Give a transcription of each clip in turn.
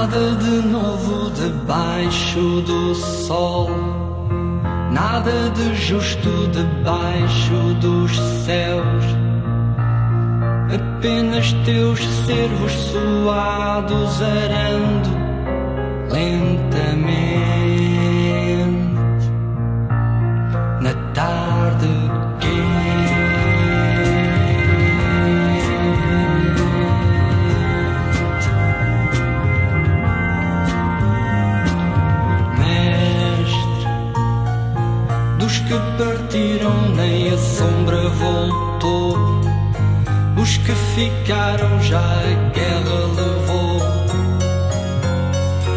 Nada de novo debaixo do sol. Nada de justo debaixo dos céus. Apenas teus servos suados arando lentamente ficaram já a guerra levou.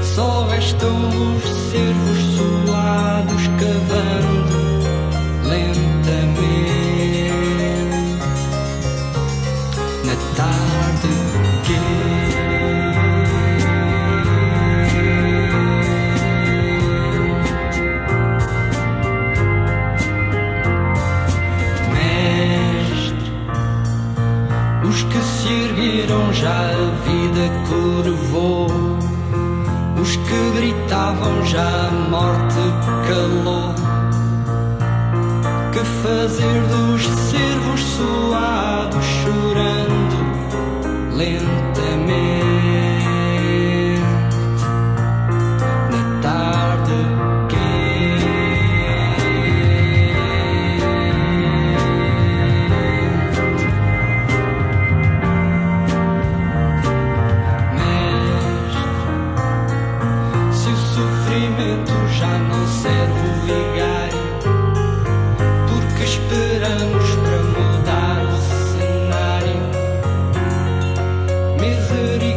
Só restam os servos suados cavando lentamente Os que gritavam já a morte calou. Que fazer dos servos suados sofrimento já não serve ligar porque esperamos para mudar o cenário. Miseria